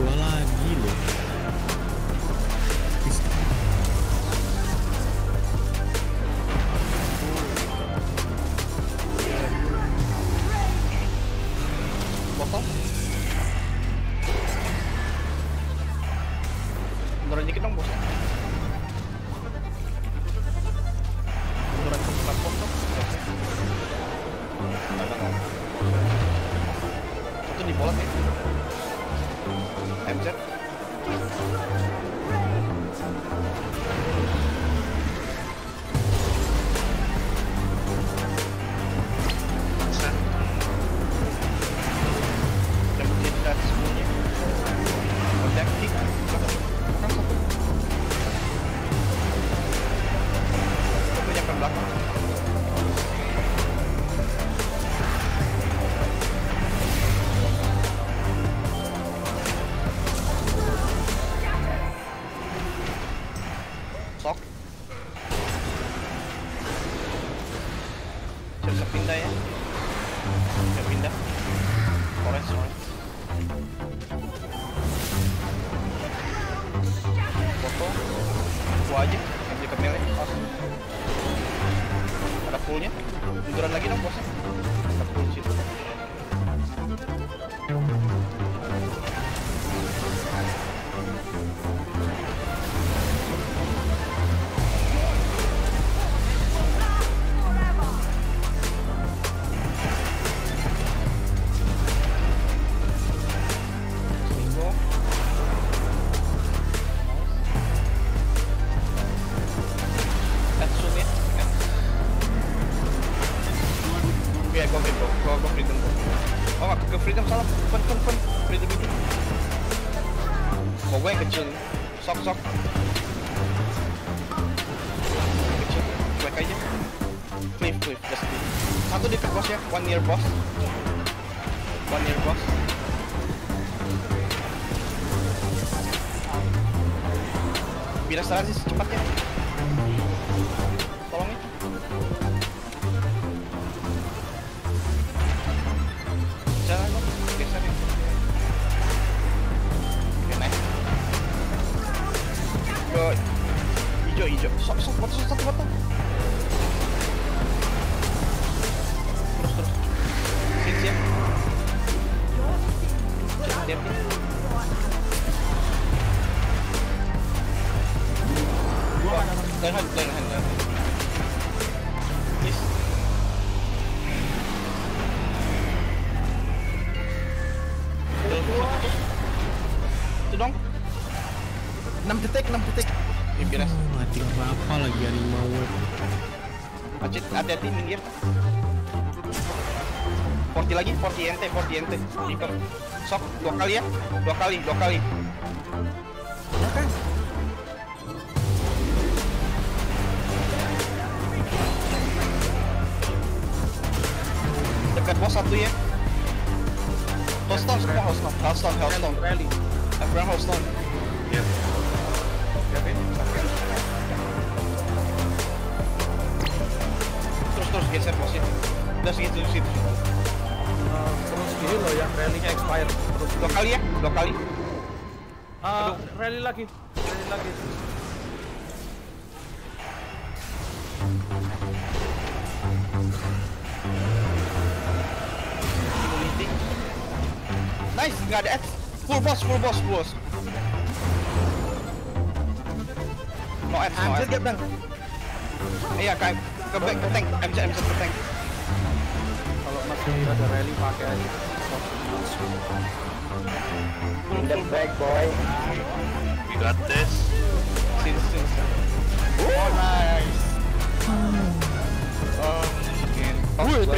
Dua lagi loh. Siap-siap pindah ya. Siap pindah. Orange. Foto. Gua aja. Ambil ke melee. Pas. Ada fullnya. Munduran lagi dong, bos. Ada full situ. Iya, gua freedom, gua gua freedom. Oh, nggak ke freedom salah. Fun, fun, fun. Freedom itu. Gua gua yang kecil. Sok, sok. Kecil. Cuek aja. Cliff, cliff, just cliff. Satu di boss ya, one near boss. One near boss. Bila salah sih secepatnya. Hijau, hijau. Sok, sok, botol, satu botol. Terus, beres. Oh, mati apa lagi harimau? Macet, hati-hati minggir. 40 lagi, 40 ente, 40 ente. Reaper. Sok, dua kali ya. Dua kali, dua kali. Dekat bos satu ya. Hellstone semua Hellstone, Hellstone, Hellstone. Rally. Everyone Hellstone. Geser bosnya. Udah segitu situ. Eh, terus gini loh ya, rally-nya expired. Terus Dua kali ya, dua kali. Ah, rally lagi, rally lagi. Nice, nggak ada X. Full boss, full boss, full boss. No X, no. Anjir, bang. Iya, kayak ke back ke tank, MC MC ke tank. Kalau masih ada rally pakai aja. In the back, boy. We got this. Since, since. Oh, nice. Oh, um.